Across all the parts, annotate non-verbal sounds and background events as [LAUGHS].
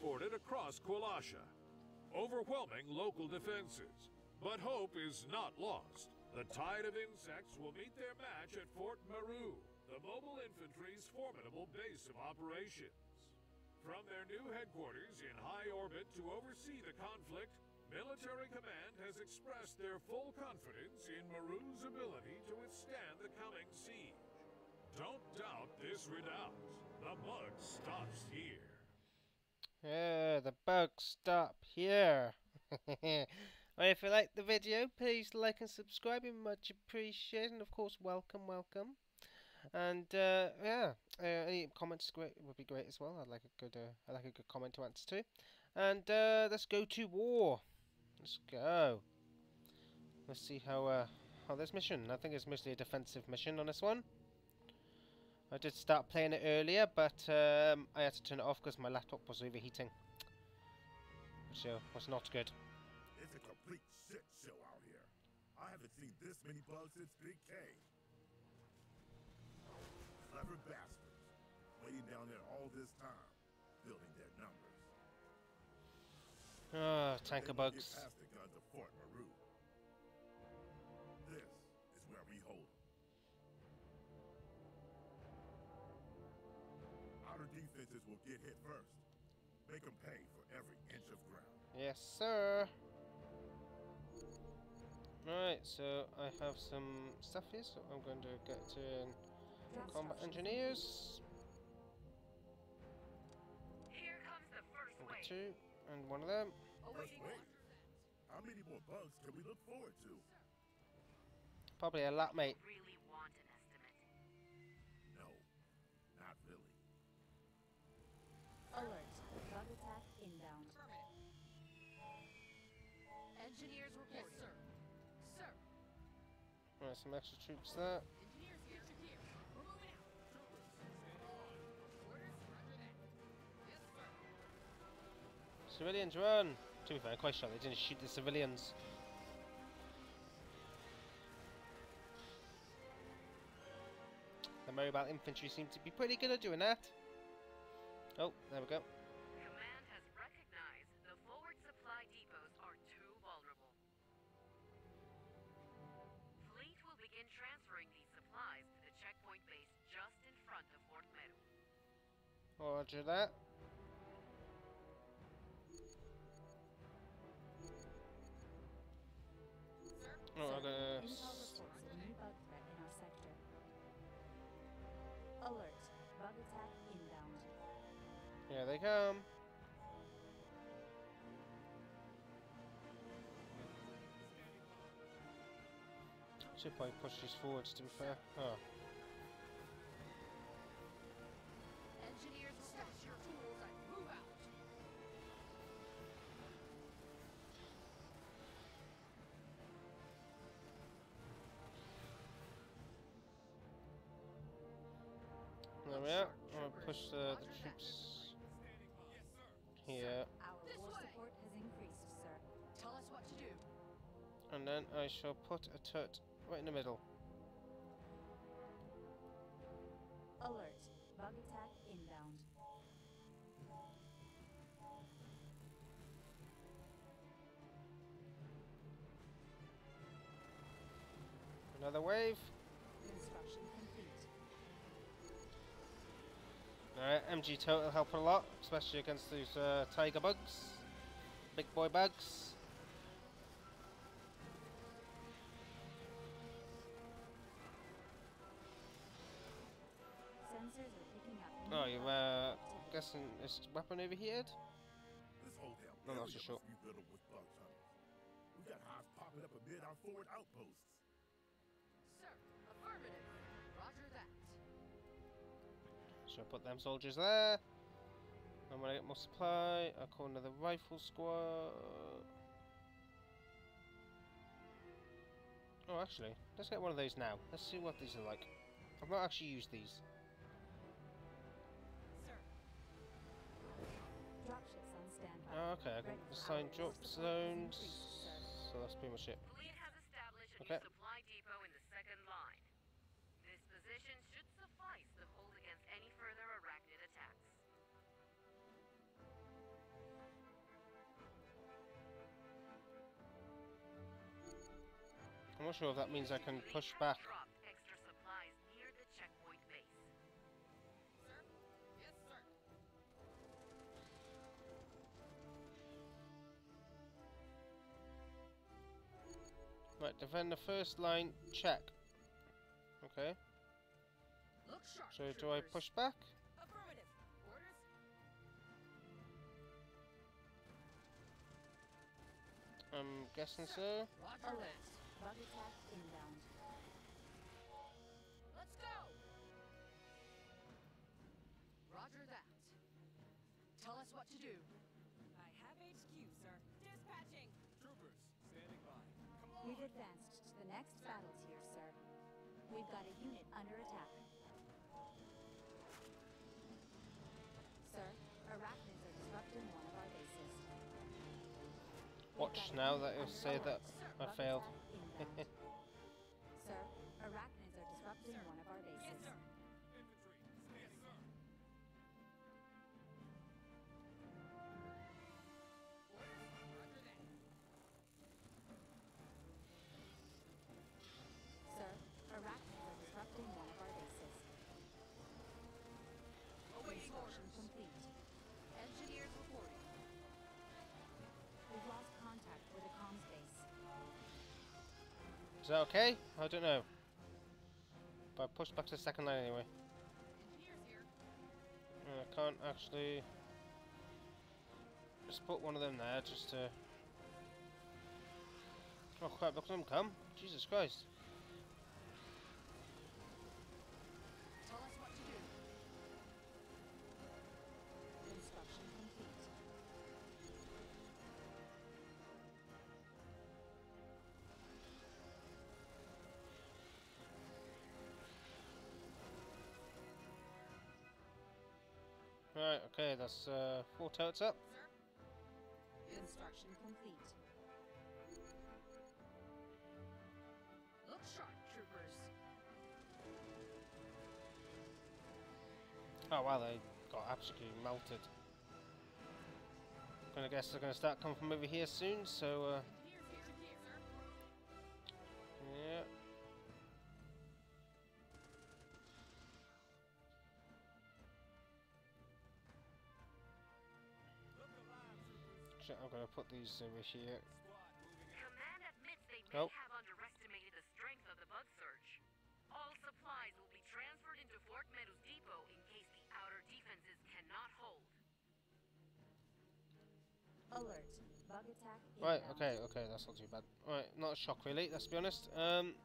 reported across Kwalasha, overwhelming local defenses. But hope is not lost. The tide of insects will meet their match at Fort Maru, the mobile infantry's formidable base of operations. From their new headquarters in high orbit to oversee the conflict, Military Command has expressed their full confidence in Maru's ability to withstand the coming siege. Don't doubt this redoubt. The bug stops here. Yeah, the bugs stop here. [LAUGHS] well, if you like the video, please like and subscribe. It'd much appreciated. And of course, welcome, welcome. And uh, yeah, uh, any comments great would be great as well. I'd like a good, uh, I'd like a good comment to answer to. And uh, let's go to war. Let's go. Let's see how uh, how this mission. I think it's mostly a defensive mission on this one. I did start playing it earlier, but um, I had to turn it off because my laptop was overheating. So was not good. It's a complete shit show out here. I haven't seen this many bugs since Big K. Clever bastards. Waiting down there all this time, building their numbers. Ah, But tanker they won't get bugs. Defenses will get hit first. Make 'em pay for every inch of ground. Yes, sir. Right, so I have some stuff here, so I'm going to get to combat engineers. Here comes the first Number wave. two, and one of them. First wave. How many more bugs can we look forward to? Probably a lot, mate. Really Alert. Bug attack inbound. Engineers report. Yes, sir. Sir. Right, some extra troops there. Engineers here to here. We're moving out. Orders, roger that. Yes, sir. Civilians run! To be fair, I'm quite sure they didn't shoot the civilians. The mobile infantry seem to be pretty good at doing that. Oh, there we go. Command has recognized the forward supply depots are too vulnerable. Fleet will begin transferring these supplies to the checkpoint base just in front of Fort Meru. Roger that. Oh, I'm Here they come. Should probably push these forwards to be fair. Oh. Engineers stash your tools and move out. There we are. I'm gonna push the, the troops do. And then I shall put a tut right in the middle. Alert. Bug attack inbound. Another wave. Alright, MG total help a lot, especially against those uh, tiger bugs. Big boy bugs. Sensors are picking up. Oh, you were uh, activity. guessing this weapon overheated? This whole damn No, no, area for sure. must be with bug tunnels. We got hives popping up amid our forward outposts. Should I put them soldiers there? And when I get more supply, I'll call another rifle squad. Oh, actually, let's get one of those now. Let's see what these are like. I've not actually used these. Sir. Dropships on standby. Oh, okay, I can assign drop war support has zones. So that's pretty much it. Has established a Okay. Not sure if that means I can push back. Drop extra supplies near the checkpoint base. Sir? Yes, sir. Right, defend the first line, check. Okay, Look sharp. so do I push back? Affirmative. Orders? I'm guessing so. Roger that. Bug attack inbound. Let's go. Roger that. Tell us what to do. I have HQ, sir. Dispatching. Troopers, standing by. Come on! We've advanced to the next battle tier, sir. We've got a unit Watch now that it'll say that I failed. [LAUGHS] Sir, arachnids are disrupting one of that okay? I don't know. But I pushed back to the second line anyway. Uh, I can't actually just put one of them there just to. Oh crap! Look at them come! Jesus Christ! Right, okay, that's uh, four turrets up. Construction complete. Look sharp, troopers. Oh wow, they got absolutely melted. I'm Gonna guess they're gonna start coming from over here soon, so uh, gonna put these over here. Squad moving out. Command admits they may Nope. have underestimated the strength of the bug surge. All supplies will be transferred into Fort Meadows Depot in case the outer defenses cannot hold. Alert. Bug attack inbound. Right, okay, okay, that's not too bad. Right, not a shock really, let's be honest. Um,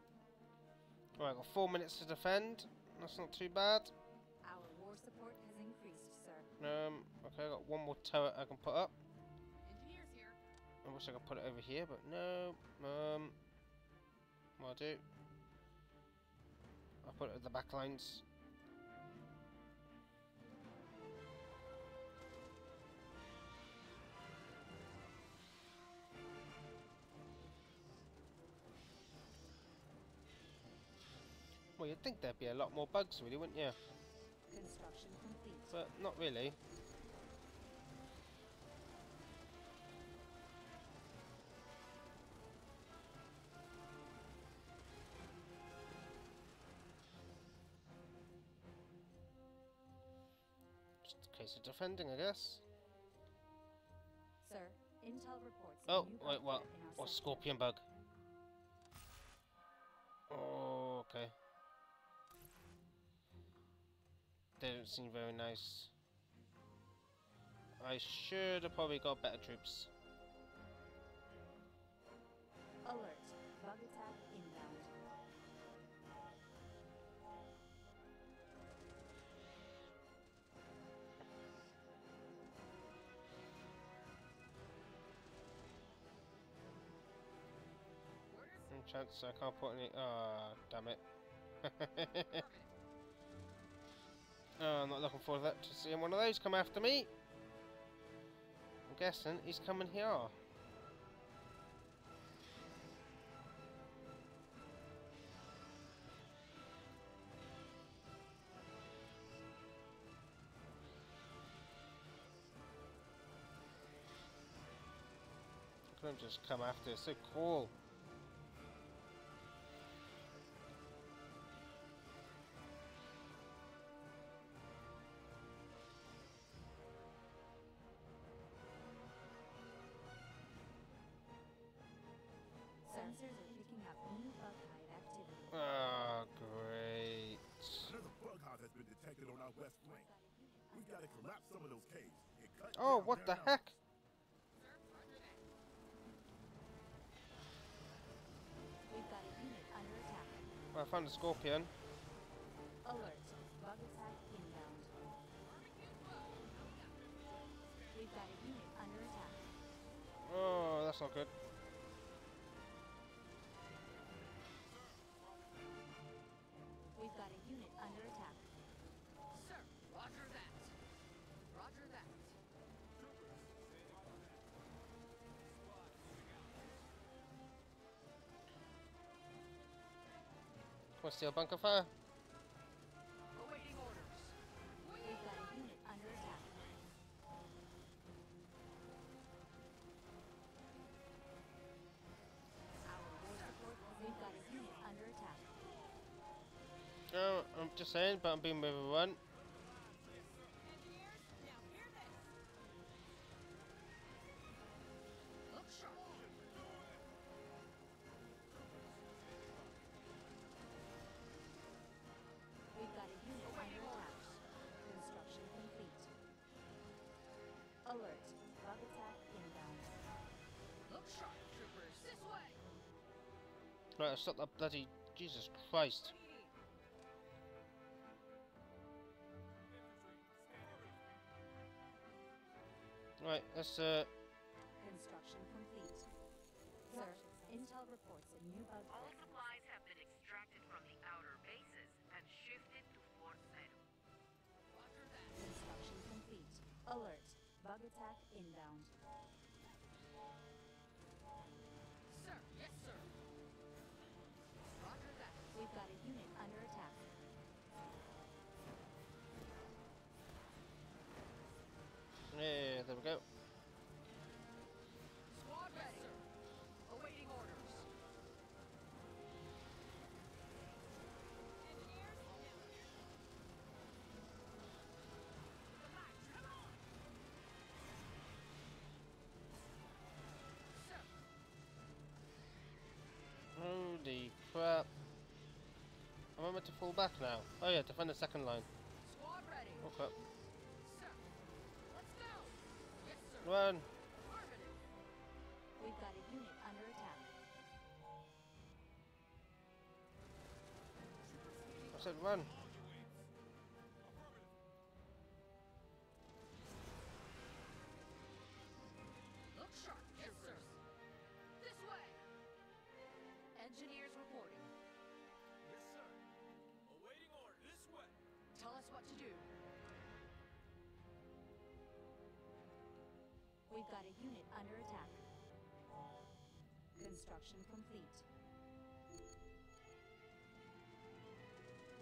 right, got four minutes to defend. That's not too bad. Our war support has increased, sir. Um, okay, I got one more turret I can put up. I wish I could put it over here, but no. Um, what I do? I'll put it at the back lines. Well, you'd think there'd be a lot more bugs, really, wouldn't you? But not really. Case of defending, I guess. Sir, intel reports Oh, wait, what? What scorpion bug? Oh, okay. They don't seem very nice. I should have probably got better troops. Alert. Chance I can't put any. Ah, damn it. Oh, [LAUGHS] I'm not looking forward to that. To seeing one of those come after me. I'm guessing he's coming here. Couldn't just come after. It's so cool. sensors are picking up new bug activity. Oh, great. Another bug has been detected on our west flank. We've got to collapse some of those caves Oh, what the heck? We've got a unit under attack. Well, I found a scorpion. Alert. Bug attack inbound. We've got a unit under attack. Oh, that's not good. Bunker fire? Awaiting orders. We've got a unit under attack. Our. We've got a unit under attack. No, I'm just saying, but I'm being overrun. Engineers, Right, stop that bloody Jesus Christ. Right, let's uh Construction complete. Sir, intel reports a new bug All threat. supplies have been extracted from the outer bases and shifted to Fort Meadow. Roger that. Construction complete. Alert. Bug attack inbound. Got a unit under attack. yeah, there we go. Meant to fall back now? Oh yeah, defend the second line. squad ready. Crap. Sir, let's go. Yes, sir. Run! We've got a unit under attack. I said run. We've got a unit under attack. Construction complete.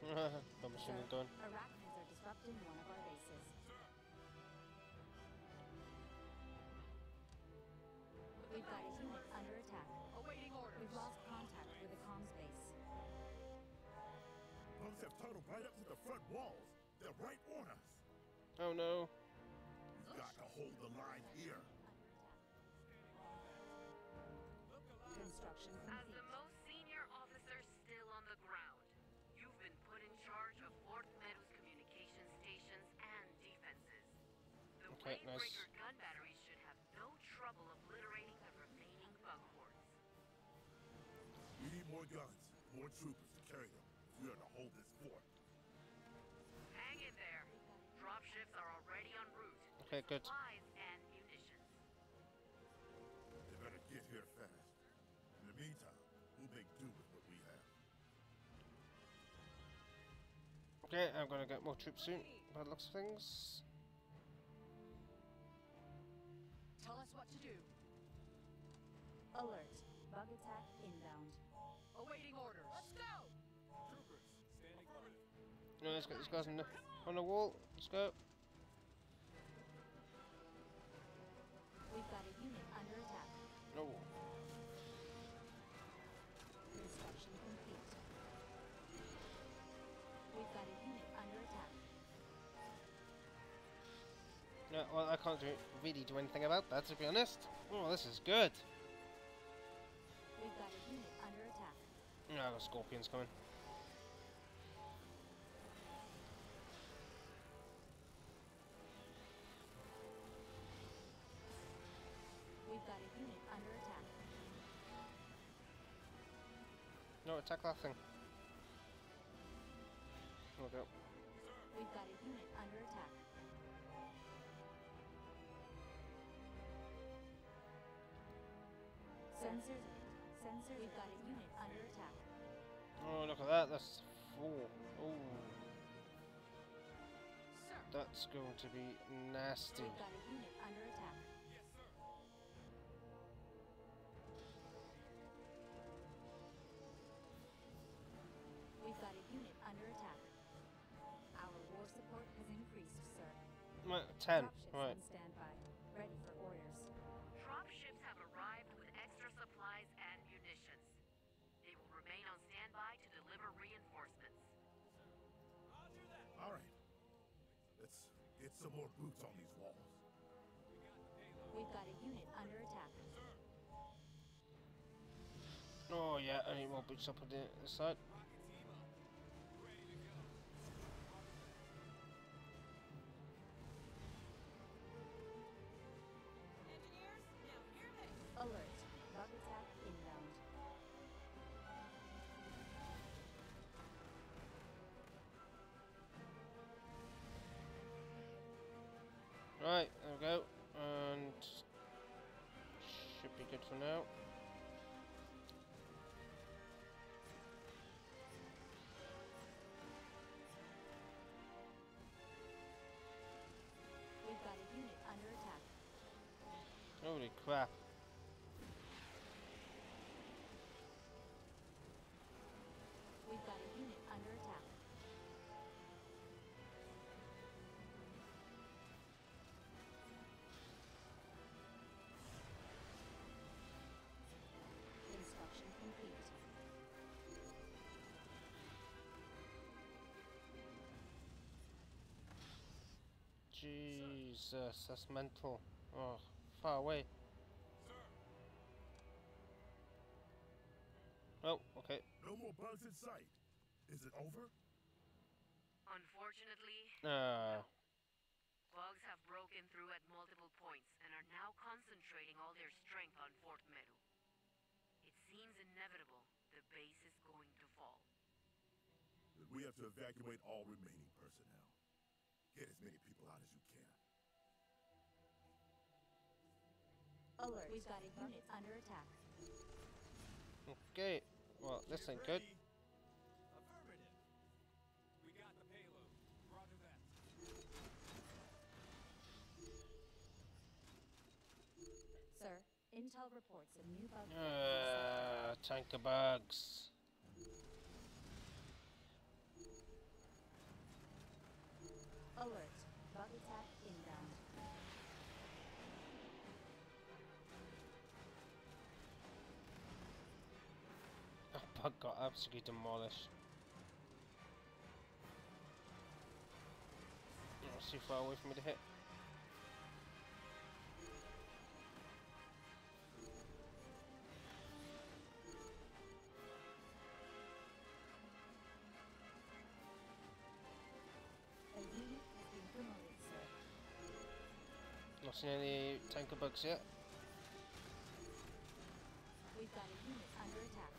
[LAUGHS] I'm Sir, assuming done. arachnids are disrupting one of our bases. We've got a unit under attack. Awaiting orders. We've lost contact with the comms base. Bugs have tunneled right up to the front walls. They're right on us. Oh no. We've got to hold the line Okay, nice. Gun batteries should have no trouble obliterating the remaining bug hordes. We need more guns, more troopers to carry them if we are to hold this fort. Hang in there. Dropships are already en route. Okay, good. Supplies and munitions. They better get here fast. In the meantime, we'll make do with what we have. Okay, I'm gonna get more troops soon. By the looks of things. Tell us what to do. Alert. Bug attack inbound. Awaiting orders. Let's go. Troopers, standing by. No, let's get these guys on the on the wall. Let's go. No, well, I can't do, really do anything about that, to be honest. Oh, this is good. We've got a unit under attack. No, oh, the scorpion's coming. Attack. No, attack that thing. Look. We've got a unit under attack. Sensors. Sensor. We've got a unit under attack. Oh, look at that. That's four. Oh, that's going to be nasty. We've got a unit under attack. Yes, sir. We've got a unit under attack. Our war support has increased, sir. Ten. Right. Remain on standby to deliver reinforcements. Roger that. All right. Let's get some more boots on these walls. We've got a unit under attack. Oh yeah, I need more boots up on the the side. Right, there we go. And should be good for now. We've got a unit under attack. Holy crap. Jesus, that's mental. Oh, far away. Oh, okay. No more bugs in sight. Is it over? Unfortunately, Ah, bugs have broken through at multiple points and are now concentrating all their strength on Fort Meadow. It seems inevitable the base is going to fall. We have to evacuate all remaining personnel. Get as many people out as you can. Alert. We've got a unit under attack. okay. Well, this ain't good. Affirmative. We got the payload. Roger that. Sir, intel reports a new bug. Uh, tanker bugs. Alert. Bug attack inbound. Oh, bug got absolutely demolished. It's too far away for me to hit. Seen any tanker bugs yet. We've got a unit under attack.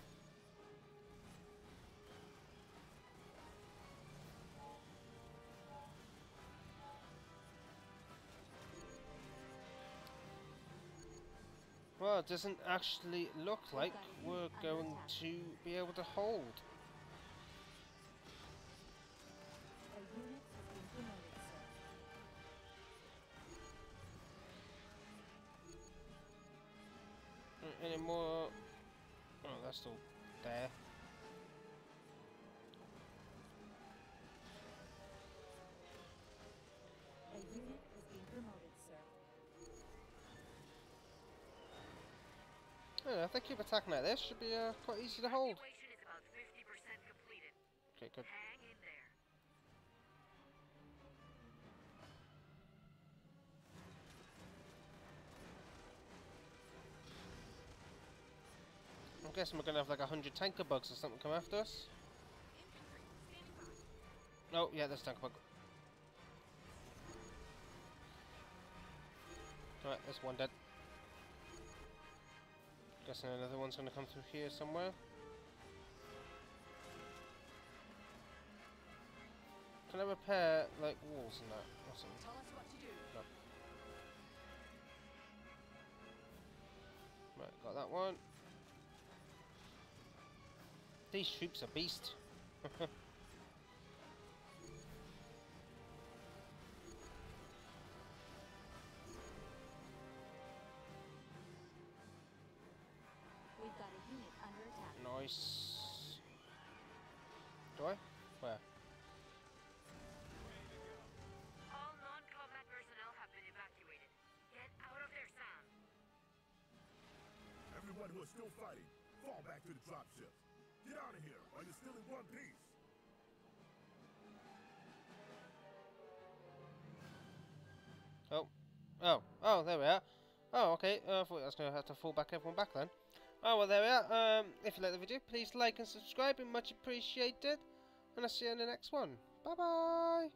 Well, it doesn't actually look like we're going to be able to hold. Any more? Oh, that's still there. A unit has been promoted, sir. Yeah, if they keep attacking like this, should be uh, quite easy to hold. Is about 50% completed. Okay, good. guessing we're going to have like a hundred tanker bugs or something come after us. Oh, yeah, there's tanker bug. Alright, there's one dead. Guessing another one's going to come through here somewhere. Can I repair, like, walls and that? Or? Tell us what to do. No. Right, got that one. These troops are beast. [LAUGHS] We've got a unit under attack. nice. Do I? Where? All non-combat personnel have been evacuated. Get out of there, Sam. Everyone who is still fighting, fall back to the dropships. Get out of here, or you're still in one piece. Oh. Oh. Oh, there we are. Oh, okay. Uh, I thought I was going to have to fall back everyone back then. Oh, well, there we are. Um, if you like the video, please like and subscribe. It'd much appreciated. And I'll see you in the next one. Bye-bye.